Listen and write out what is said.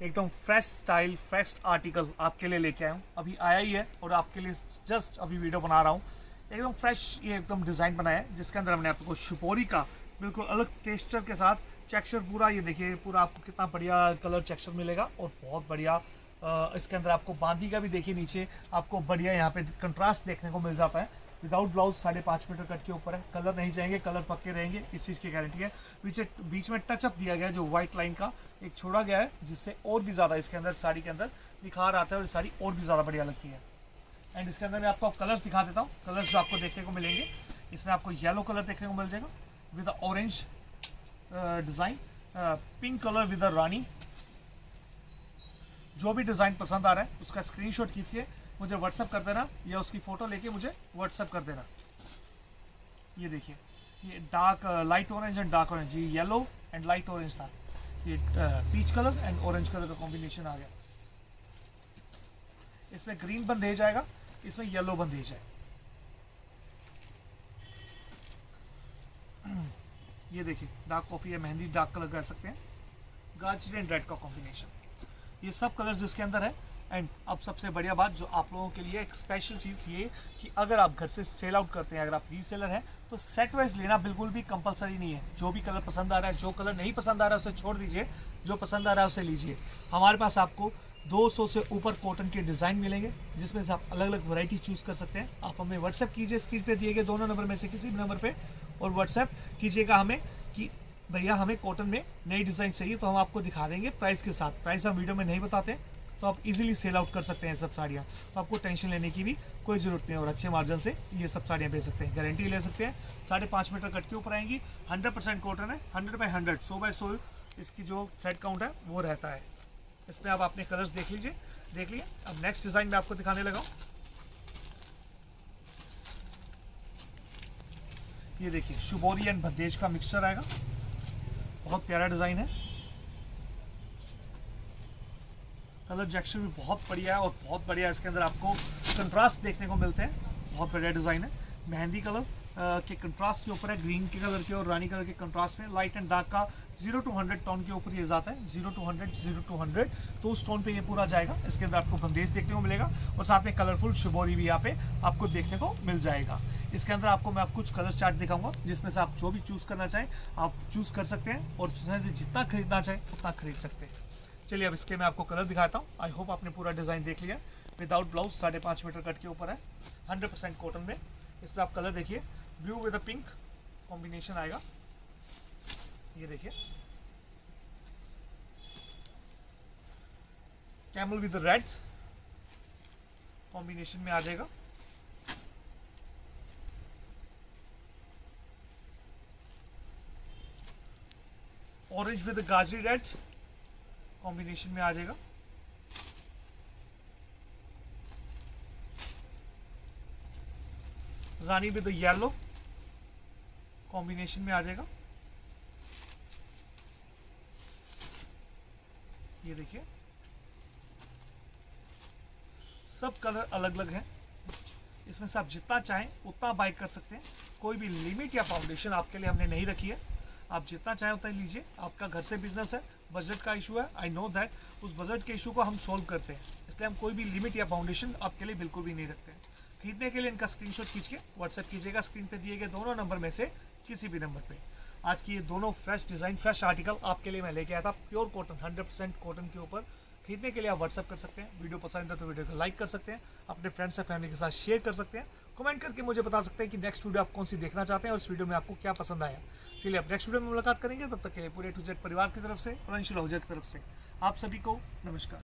एकदम fresh style fresh article आपके लिए लेके आया हूँ। अभी आया ही है और आपके लिए जस्ट अभी वीडियो बना रहा हूँ। एकदम फ्रेश ये एकदम डिज़ाइन बनाया है, जिसके अंदर हमने आपको शिपोरी का बिल्कुल अलग टेक्सचर के साथ चेक्चर पूरा, ये देखिए, पूरा आपको कितना बढ़िया कलर चेक्चर मिलेगा और बहुत बढ़िया इसके अंदर आपको बांदी का भी देखिए नीचे आपको बढ़िया यहाँ पे कंट्रास्ट देखने को मिल जाता है। विदाउट ब्लाउज साढ़े पाँच मीटर कट के ऊपर है। कलर नहीं जाएँगे कलर पक्के रहेंगे, इस चीज़ की गारंटी है। पीछे बीच में टचअप दिया गया है जो व्हाइट लाइन का एक छोड़ा गया है, जिससे और भी ज़्यादा इसके अंदर, साड़ी के अंदर निखार आता है और साड़ी और भी ज़्यादा बढ़िया लगती है। एंड इसके अंदर मैं आपको कलर्स दिखा देता हूँ। कलर्स जो आपको देखने को मिलेंगे। इसमें आपको येलो कलर देखने को मिल जाएगा with orange design pink colour with रानी। जो भी डिज़ाइन पसंद आ रहा है, उसका स्क्रीनशॉट खींच के मुझे व्हाट्सअप कर देना या उसकी फ़ोटो लेके मुझे व्हाट्सअप कर देना। ये देखिए, ये dark light orange and dark orange ये येलो एंड लाइट ऑरेंज था। ये peach colour and orange colour का कॉम्बिनेशन आ गया। इसमें ग्रीन बंदेज आएगा, इसमें येलो बंदेज है। ये देखिए डार्क कॉफ़ी या मेहंदी डार्क कलर कर सकते हैं। एंड रेड का कॉम्बिनेशन ये सब कलर्स इसके अंदर है। एंड अब सबसे बढ़िया बात जो आप लोगों के लिए एक स्पेशल चीज़ ये कि अगर आप घर से सेल आउट करते हैं, अगर आप रीसेलर हैं तो सेट वाइज लेना बिल्कुल भी कंपलसरी नहीं है। जो भी कलर पसंद आ रहा है, जो कलर नहीं पसंद आ रहा है, उसे छोड़ दीजिए। जो पसंद आ रहा है, उसे लीजिए। हमारे पास आपको 200 से ऊपर कॉटन के डिज़ाइन मिलेंगे, जिसमें से आप अलग अलग वैरायटी चूज़ कर सकते हैं। आप हमें व्हाट्सएप कीजिए स्क्रीन पे दिए गए दोनों नंबर में से किसी भी नंबर पे, और व्हाट्सएप कीजिएगा हमें कि भैया, हमें कॉटन में नई डिज़ाइन चाहिए तो हम आपको दिखा देंगे प्राइस के साथ। प्राइस हम वीडियो में नहीं बताते तो आप इजीली सेल आउट कर सकते हैं सब साड़ियाँ। तो आपको टेंशन लेने की भी कोई ज़रूरत नहीं और अच्छे मार्जिन से ये सब साड़ियाँ भेज सकते हैं। गारंटी ले सकते हैं। साढ़े पाँच मीटर कट के ऊपर आएँगी। हंड्रेड परसेंट कॉटन है हंड्रेड बाई हंड्रेड सौ बाई सौ इसकी जो थ्रेड काउंट है, वो रहता है। इसमें आप अपने कलर्स देख लीजिए। देख लिए अब नेक्स्ट डिज़ाइन में आपको दिखाने लगा ये देखिए शुबोरी एंड भद्देज का मिक्सचर आएगा। बहुत प्यारा डिज़ाइन है। कलर जैक्शन भी बहुत बढ़िया है और बहुत बढ़िया इसके अंदर आपको कंट्रास्ट देखने को मिलते हैं। बहुत बढ़िया डिज़ाइन है। मेहंदी कलर के कंट्रास्ट के ऊपर है ग्रीन के कलर के और रानी कलर के कंट्रास्ट में। लाइट एंड डार्क का ज़ीरो टू हंड्रेड टोन के ऊपर ये जाता है। Zero to hundred zero to hundred तो उस टोन पे ये पूरा जाएगा। इसके अंदर आपको बंदेज देखने को मिलेगा और साथ में कलरफुल शिबोरी भी यहाँ पे आपको देखने को मिल जाएगा। इसके अंदर आपको मैं आप कुछ कलर चार्ट दिखाऊँगा, जिसमें से आप जो भी चूज़ करना चाहें, आप चूज़ कर सकते हैं और जितना खरीदना चाहें, उतना खरीद सकते हैं। चलिए अब इसके मैं आपको कलर दिखाता हूँ। आई होप आपने पूरा डिज़ाइन देख लिया। विदाउट ब्लाउज साढ़े पाँच मीटर कट के ऊपर है। हंड्रेड परसेंट कॉटन में। इस पर आप कलर देखिए। ब्लू विद पिंक कॉम्बिनेशन आएगा। ये देखिए। कैमल विद रेड कॉम्बिनेशन में आ जाएगा। ऑरेंज विद गाजरी रेड कॉम्बिनेशन में आ जाएगा। रानी विद येलो कॉम्बिनेशन में आ जाएगा। ये देखिए। सब कलर अलग अलग हैं। इसमें से आप जितना चाहें उतना बाइक कर सकते हैं। कोई भी लिमिट या फाउंडेशन आपके लिए हमने नहीं रखी है। आप जितना चाहें उतना लीजिए। आपका घर से बिज़नेस है बजट का इशू है आई नो दैट उस बजट के इशू को हम सोल्व करते हैं। इसलिए हम कोई भी लिमिट या फाउंडेशन आपके लिए बिल्कुल भी नहीं रखते हैं। खरीदने के लिए इनका स्क्रीन शॉट खींचे व्हाट्सएप कीजिएगा स्क्रीन पर दिए गए दोनों नंबर में से किसी भी नंबर पर आज की ये दोनों फ्रेश डिज़ाइन फ्रेश आर्टिकल आपके लिए मैं लेके आया था pure cotton hundred percent cotton के ऊपर। खरीदने के लिए आप व्हाट्सअप कर सकते हैं। वीडियो पसंद है तो वीडियो को लाइक कर सकते हैं। अपने फ्रेंड्स और फैमिली के साथ शेयर कर सकते हैं। कमेंट करके मुझे बता सकते हैं कि नेक्स्ट वीडियो आप कौन सी देखना चाहते हैं और इस वीडियो में आपको क्या पसंद आया। चलिए आप नेक्स्ट वीडियो में मुलाकात करेंगे। तब तक के लिए पूरे टू जेड परिवार की तरफ़ से और अंशुल की तरफ़ से। आप सभी को नमस्कार।